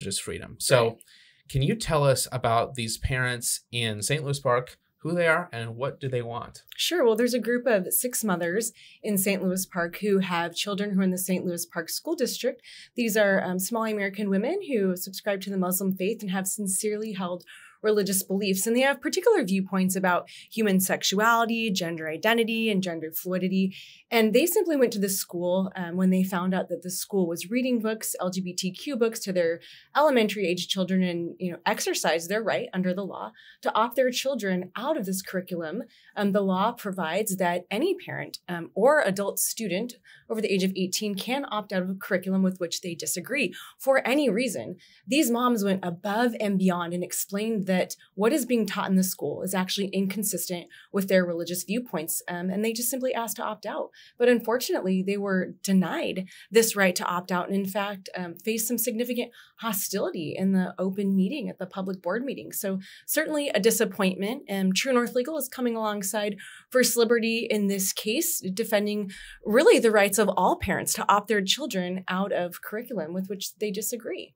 religious freedom. So, Right. can you tell us about these parents in St. Louis Park, who they are, and what do they want? Sure. Well, there's a group of six mothers in St. Louis Park who have children who are in the St. Louis Park School District. These are um, Somali American women who subscribe to the Muslim faith and have sincerely held religious beliefs. And they have particular viewpoints about human sexuality, gender identity, and gender fluidity. And they simply went to the school um, when they found out that the school was reading books, LGBTQ books to their elementary age children and, you know, exercise their right under the law to opt their children out of this curriculum um, the law provides that any parent um, or adult student over the age of 18 can opt out of a curriculum with which they disagree for any reason. These moms went above and beyond and explained that what is being taught in the school is actually inconsistent with their religious viewpoints, um, and they just simply asked to opt out. But unfortunately, they were denied this right to opt out, and in fact, um, faced some significant hostility in the open meeting at the public board meeting. So certainly a disappointment. And True North Legal is coming alongside First Liberty in this case, defending really the rights of all parents to opt their children out of curriculum with which they disagree.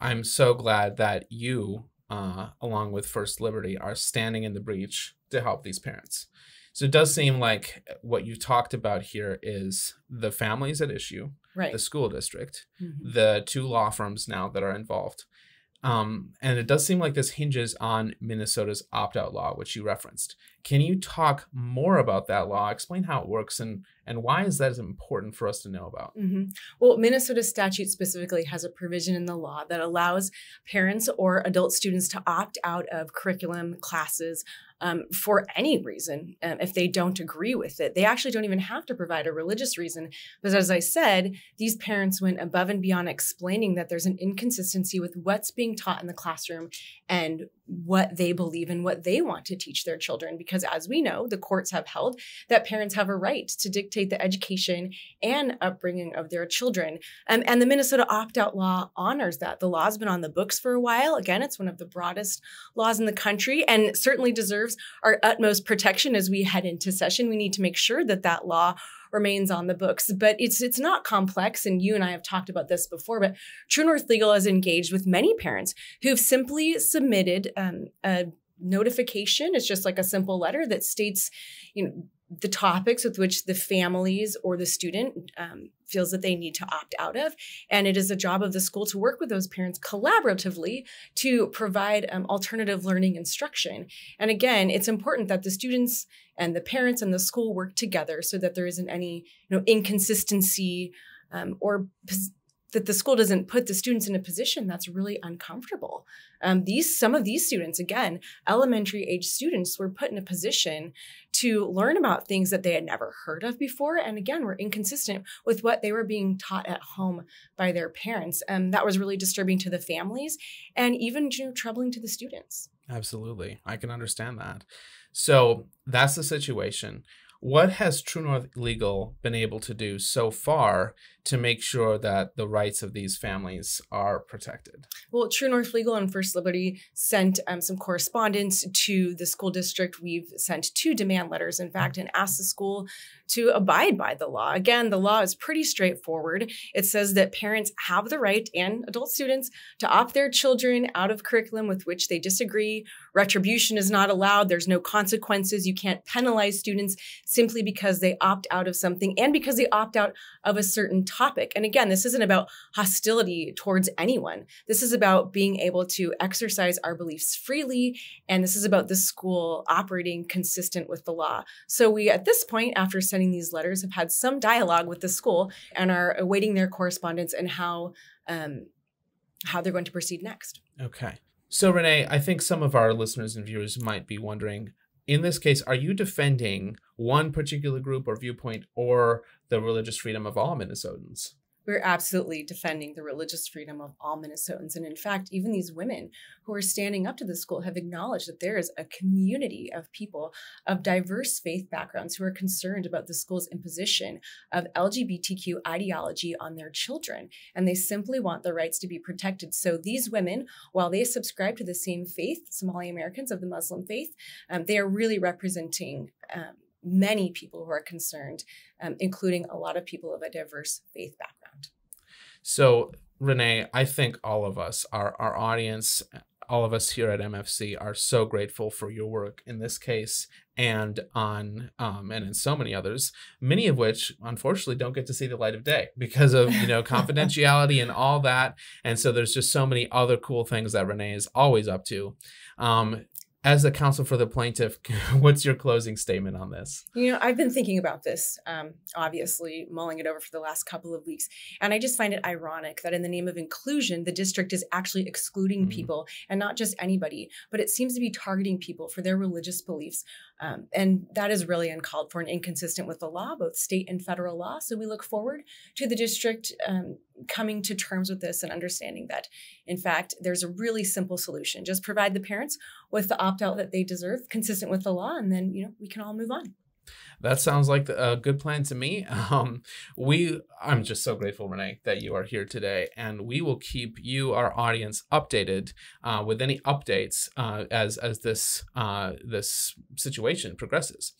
I'm so glad that you, uh, along with First Liberty, are standing in the breach to help these parents. So it does seem like what you talked about here is the families at issue, Right. the school district, Mhm. the two law firms now that are involved. Um, and it does seem like this hinges on Minnesota's opt out law, which you referenced. Can you talk more about that law? Explain how it works and, and why is that important for us to know about? Mhm. Well, Minnesota statute specifically has a provision in the law that allows parents or adult students to opt out of curriculum classes um, for any reason um, if they don't agree with it. They actually don't even have to provide a religious reason. But as I said, these parents went above and beyond explaining that there's an inconsistency with what's being taught in the classroom and what they believe and what they want to teach their children. Because as we know, the courts have held that parents have a right to dictate the education and upbringing of their children. Um, and the Minnesota opt out law honors that. The law's been on the books for a while. Again, it's one of the broadest laws in the country and certainly deserves our utmost protection as we head into session. We need to make sure that that law remains on the books. But it's it's not complex and you and I have talked about this before but True North Legal has engaged with many parents who've simply submitted um, a notification. It's just like a simple letter that states you know the topics with which the families or the student um, feels that they need to opt out of. And it is a job of the school to work with those parents collaboratively to provide um, alternative learning instruction. And again, it's important that the students and the parents and the school work together so that there isn't any you know, inconsistency um, or that the school doesn't put the students in a position that's really uncomfortable. Um, these some of these students, again, elementary age students, were put in a position to learn about things that they had never heard of before, and again, were inconsistent with what they were being taught at home by their parents. And that was really disturbing to the families, and even you know, troubling to the students. Absolutely. I can understand that. So that's the situation. What has True North Legal been able to do so far to make sure that the rights of these families are protected? Well, True North Legal and First Liberty sent um, some correspondence to the school district. We've sent two demand letters, in fact, and asked the school to abide by the law. Again, the law is pretty straightforward. It says that parents have the right and adult students to opt their children out of curriculum with which they disagree. Retribution is not allowed. There's no consequences. You can't penalize students simply because they opt out of something and because they opt out of a certain topic. And again, this isn't about hostility towards anyone. This is about being able to exercise our beliefs freely. And this is about the school operating consistent with the law. So we, at this point, after sending these letters, have had some dialogue with the school and are awaiting their correspondence and how um, how they're going to proceed next. Okay. So, Renee, I think some of our listeners and viewers might be wondering in this case, are you defending one particular group or viewpoint or the religious freedom of all Minnesotans? We're absolutely defending the religious freedom of all Minnesotans. And in fact, even these women who are standing up to the school have acknowledged that there is a community of people of diverse faith backgrounds who are concerned about the school's imposition of LGBTQ ideology on their children. And they simply want the rights to be protected. So these women, while they subscribe to the same faith, Somali Americans of the Muslim faith, um, they are really representing. Um, many people who are concerned, um, including a lot of people of a diverse faith background. So Renee, I think all of us, our our audience, all of us here at MFC are so grateful for your work in this case and on um, and in so many others, many of which unfortunately don't get to see the light of day because of you know confidentiality and all that. And so there's just so many other cool things that Renee is always up to. Um, as the counsel for the plaintiff, what's your closing statement on this? You know, I've been thinking about this, um, obviously, mulling it over for the last couple of weeks. And I just find it ironic that in the name of inclusion, the district is actually excluding mm-hmm. people and not just anybody, but it seems to be targeting people for their religious beliefs. Um, and that is really uncalled for and inconsistent with the law, both state and federal law. So we look forward to the district um, coming to terms with this and understanding that, in fact, there's a really simple solution. Just provide the parents with the opt out that they deserve, consistent with the law, and then you know we can all move on. That sounds like a good plan to me. Um, we, I'm just so grateful, Renee, that you are here today, and we will keep you, our audience, updated uh, with any updates uh, as as this uh, this situation progresses.